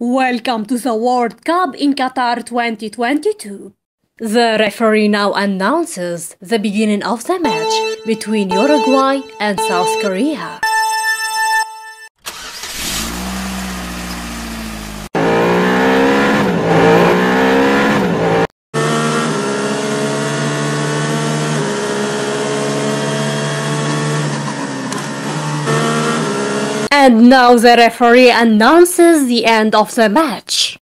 Welcome to the World Cup in Qatar 2022. The referee now announces the beginning of the match between Uruguay and South Korea. And now the referee announces the end of the match.